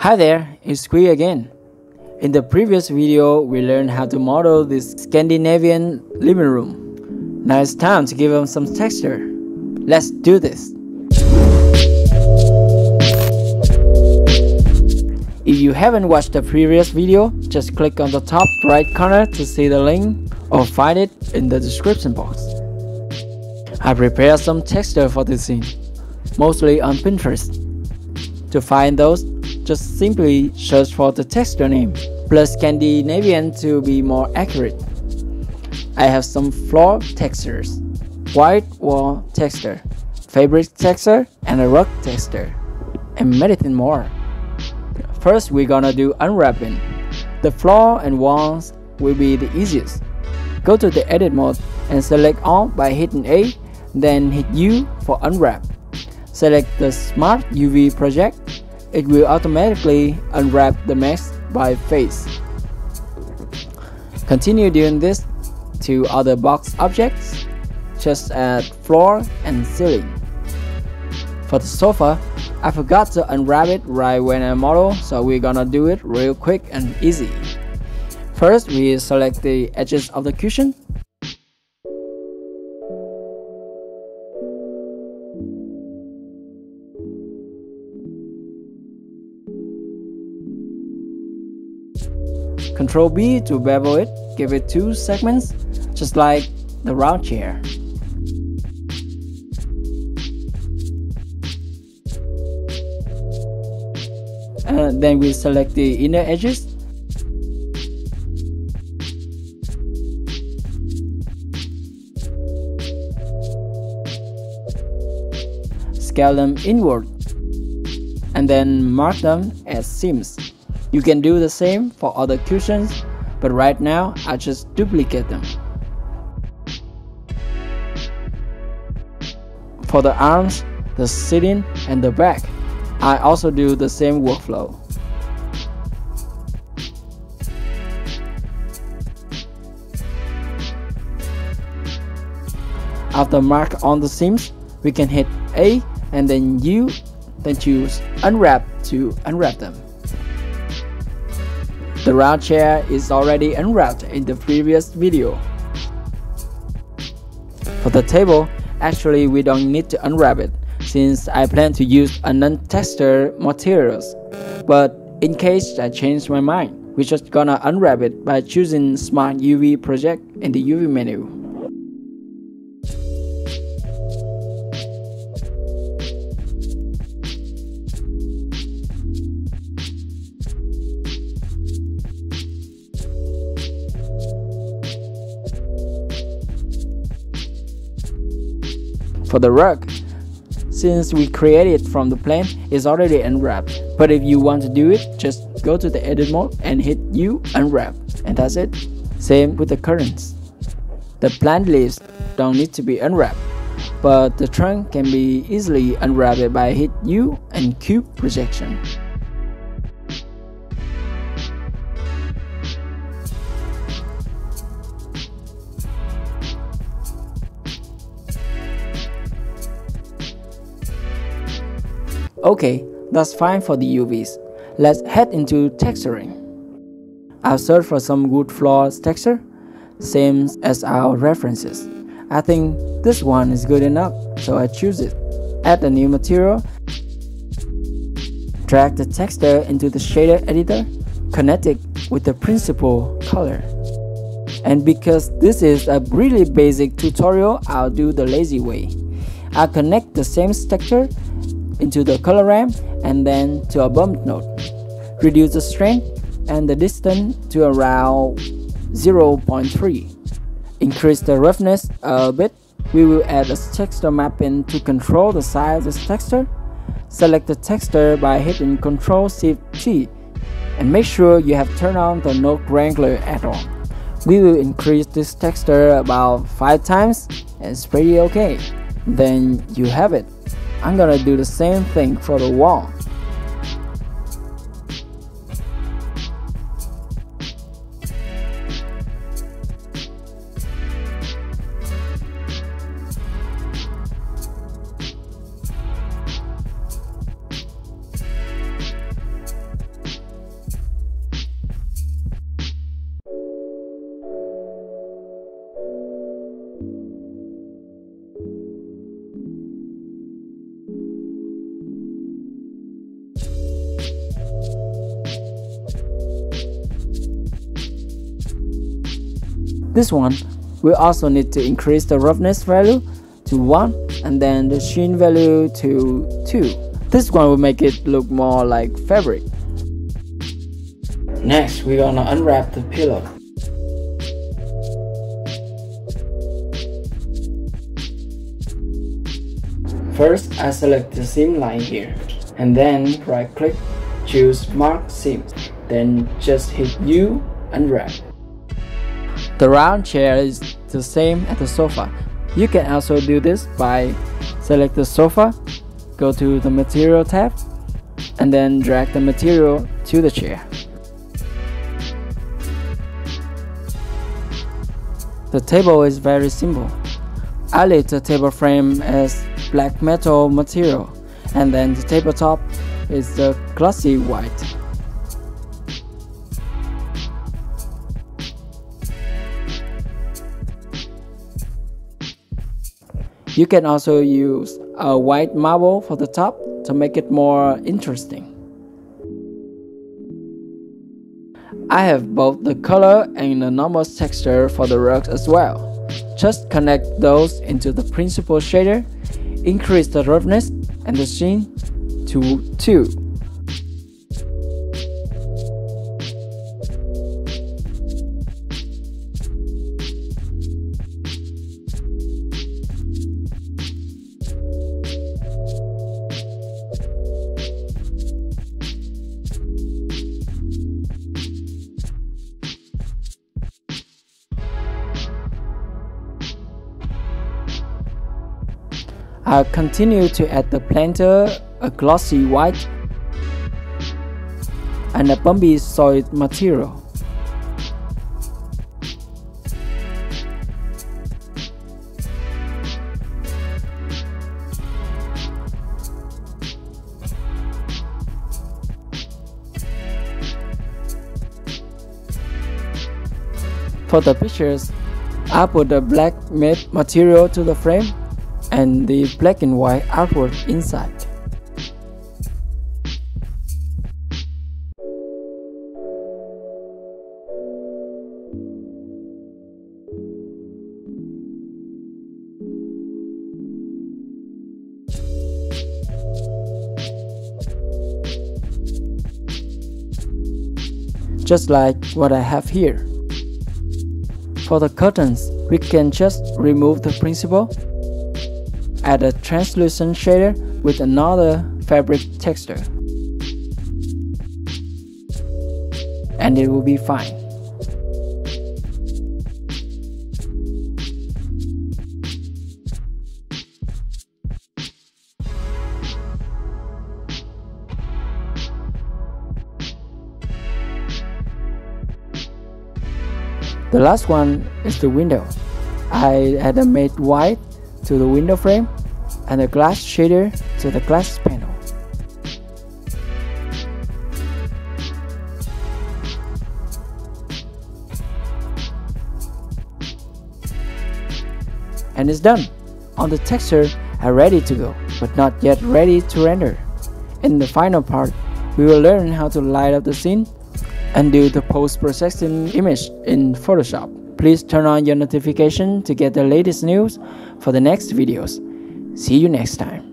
Hi there, it's Quy again. In the previous video, we learned how to model this Scandinavian living room. Now it's time to give them some texture. Let's do this. If you haven't watched the previous video, just click on the top right corner to see the link or find it in the description box. I prepared some texture for this scene, mostly on Pinterest. To find those, just simply search for the texture name, plus Scandinavian to be more accurate. I have some floor textures, white wall texture, fabric texture, and a rug texture, and many more. First, we're gonna do unwrapping. The floor and walls will be the easiest. Go to the edit mode and select all by hitting A, then hit U for unwrap. Select the Smart UV project it will automatically unwrap the mesh by face. Continue doing this to other box objects, just as floor and ceiling. For the sofa, I forgot to unwrap it right when I model, so we're gonna do it real quick and easy. First, we select the edges of the cushion Control B to bevel it, give it two segments, just like the round chair. And then we select the inner edges. Scale them inward and then mark them as seams. You can do the same for other cushions, but right now I just duplicate them. For the arms, the sitting, and the back, I also do the same workflow. After mark on the seams, we can hit A and then U, then choose unwrap to unwrap them. The round chair is already unwrapped in the previous video. For the table, actually we don't need to unwrap it since I plan to use a non-textured materials. But in case I change my mind, we're just gonna unwrap it by choosing Smart UV Project in the UV menu. For the rug, since we created it from the plane, it's already unwrapped. But if you want to do it, just go to the edit mode and hit U unwrap and that's it. Same with the curtains. The plant leaves don't need to be unwrapped, but the trunk can be easily unwrapped by hit U and cube projection. Okay, that's fine for the UVs. Let's head into texturing. I'll search for some good floor texture, same as our references. I think this one is good enough, so I choose it. Add a new material, drag the texture into the shader editor, connect it with the principal color. And because this is a really basic tutorial, I'll do the lazy way. I'll connect the same texture into the color ramp and then to a bump node. Reduce the strength and the distance to around 0.3. Increase the roughness a bit. We will add a texture mapping to control the size of the texture. Select the texture by hitting Ctrl Shift T and make sure you have turned on the node wrangler add-on. We will increase this texture about 5 times and pretty okay. Then you have it. I'm gonna do the same thing for the wall. This one, we also need to increase the roughness value to 1 and then the sheen value to 2. This one will make it look more like fabric. Next, we're gonna unwrap the pillow. First, I select the seam line here, and then right click, choose Mark Seam, then just hit U and wrap. The round chair is the same as the sofa. You can also do this by select the sofa, go to the material tab, and then drag the material to the chair. The table is very simple. I leave the table frame as black metal material and then the tabletop is the glossy white. You can also use a white marble for the top to make it more interesting. I have both the color and the normal texture for the rugs as well. Just connect those into the principal shader, increase the roughness and the sheen to 2. I'll continue to add the planter, a glossy white, and a bumpy solid material. For the pictures, I put the black matte material to the frame and the black and white artwork inside. Just like what I have here. For the curtains, we can just remove the principal add a translucent shader with another fabric texture. And it will be fine. The last one is the window. I had a made white to the window frame and the glass shader to the glass panel. And it's done. On the texture are ready to go, but not yet ready to render. In the final part, we will learn how to light up the scene and do the post-processing image in Photoshop. Please turn on your notification to get the latest news for the next videos. See you next time.